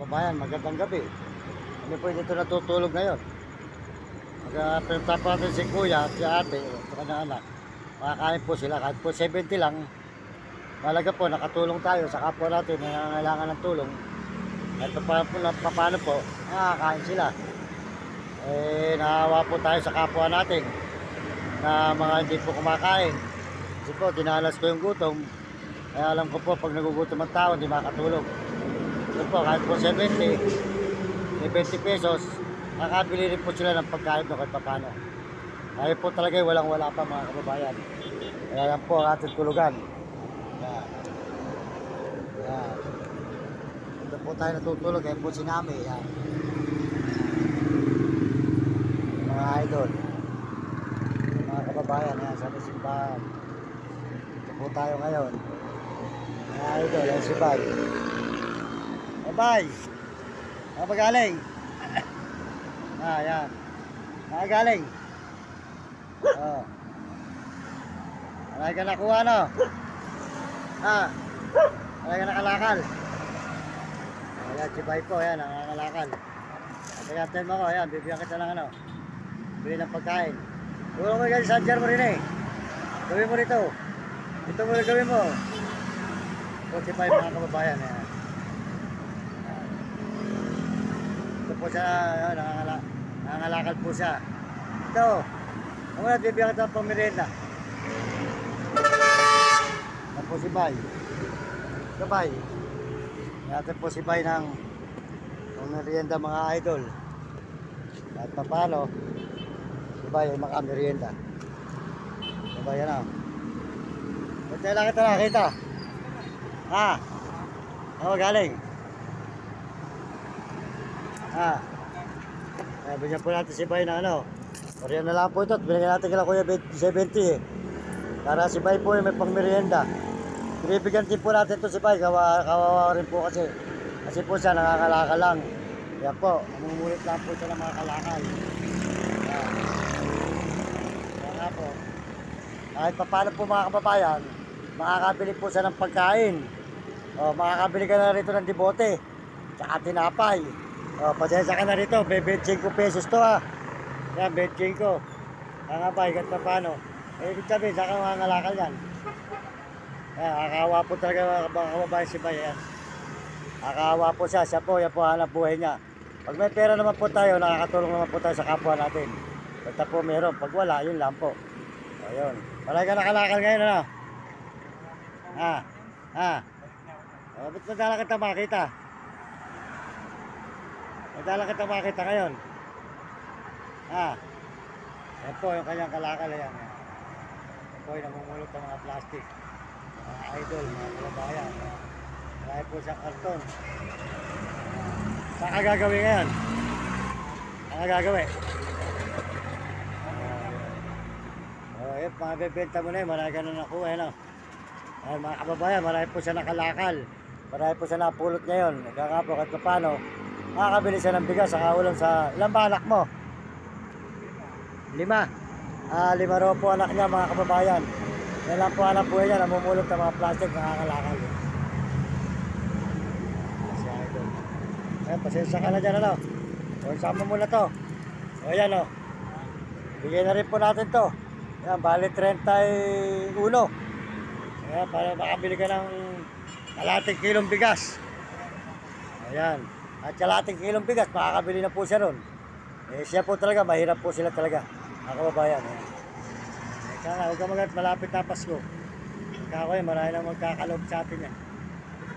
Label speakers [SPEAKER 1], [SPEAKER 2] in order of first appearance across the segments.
[SPEAKER 1] kababayan, magandang gabi. Kami po dito natutulog ngayon. Magpapap natin si kuya at si ate, ito kanyang anak. Makakain po sila, kahit po 70 lang. Malaga po, nakatulong tayo sa kapwa natin na nangangailangan ng tulong. At pa, pa, pa, paano po, nakakain sila. Eh, naawa po tayo sa kapwa natin na mga hindi po kumakain. Kasi po, dinalas ko yung gutom. Kaya alam ko po, pag nagugutom ang tao, hindi makatulog. Ito po, kahit po 70, 70 pesos, makakabili rin po sila ng pagkain no, kahit papano. Kaya po talaga eh, walang wala pa mga kababayan. Kaya yan po ang ating tulugan. Yan. Yan. Ito po tayo natutulog, kaya po sinami. Yan. Mga idol. Mga kababayan, yan, sa simbahan. Ito po tayo ngayon. Mga idol, yan si Bay. Bye-bye! Mga pagaling! ah, yan. Mga galing. Oh. Alay ka nakuha, no? Ah. Alay ka nakalakal. Ayan, si Bay po, yan, nangangalakal. Pagkatay mo ko, yan, bibigyan kita ng ano. Bili ng pagkain. Tulong mo kasi sa mo rin eh. Gawin mo rito. Ito mo gawin mo. O si Bay, mga kababayan, yan. Ito po siya, yun, nangangala, nangangalakal po siya. Ito, ako na, bibigyan kita ng pamirienda. Ito po si Bay. Ito Bay. Natin po si Bay ng pamirienda mga idol. At papalo, si Bay ay makamirienda. Ito ba yan ah. Ba't kailangan kita nakita? Ha? Ako galing? Ah. Eh, bigyan po natin si Bay na ano. Oriyan na lang po ito. Binigyan natin kila Kuya 70 eh. Para si Bay po ay may pang merienda. Binibigyan din po natin ito si Bay. Kawa, kawawa rin po kasi. Kasi po siya nakakalaka lang. Yan po. Namumulit lang po siya ng mga kalakal. Yan. Yan nga po. Kahit pa po mga kababayan, makakabili po siya ng pagkain. O, makakabili ka na rito ng dibote. Tsaka tinapay. Oh, pasensya ka na rito, may 25 pesos to ah. Yan, 25. Ang ikat pa paano? Eh, ibig sabihin, saka mga ngalakal yan. Yan, akawa po talaga mga kababayan si Bay. Yan. Akawa po siya, siya po, yan po hanap buhay niya. Pag may pera naman po tayo, nakakatulong naman po tayo sa kapwa natin. Basta po meron, pag wala, yun lang po. Ayun. Palagi ka nakalakal ngayon, ano? Ha? Ha? Oh, ba't madala kita makita? Madala kita makita ngayon. Ah. Yan po yung kanyang kalakal. Yan. Yan po yung namumulot ng mga plastic. Mga idol, mga kalabayan. Marami po sa karton. Saan ka gagawin ngayon? Saan ka gagawin? Oh, yun, mabibenta mo na yun. Marami ka na nakuha, ano? Ay, mga kababayan, marami po siya nakalakal. Marami po siya napulot ngayon. Nagkaka po kahit paano. Makakabili siya ng bigas sa ulam sa... Ilan ba anak mo? Lima. Ah, lima raw po anak niya mga kababayan. Yan po anak po niya, namumulot ng mga plastic, nakakalakal. Ayan, pasensya ka na dyan, ano? O, sama mo na to. O, yan, o. Bigyan na rin po natin to. Yan, bali 31. Ayan, para makabili ka ng kalating kilong bigas. Ayan. At kalating kilong bigas, makakabili na po siya ron. Eh, siya po talaga, mahirap po sila talaga. Mga kababayan. Eh. Kaya nga, huwag ka malapit na Pasko. Kaya ko eh, marami na magkakalog sa atin yan.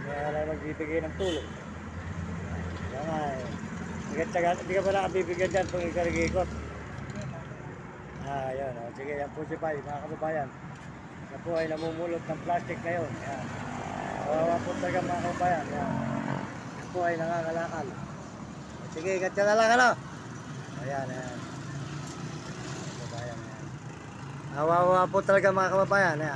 [SPEAKER 1] Kaya na magbibigay ng tulong. Kaya nga eh. Tigat-tigat, hindi ka pa nakabibigyan dyan kung ikarigikot. Ah, yun. Oh. Sige, yan po si Pai, mga kababayan. Yan po ay namumulot ng plastic ngayon. Yan. Kawawa po talaga mga kababayan. Yan. Po ay nangangalakal. Sige, ikat ka na lang, ano? Ayan, ayan. Kababayan, ayan. Kawawa po talaga mga kababayan. Ayan.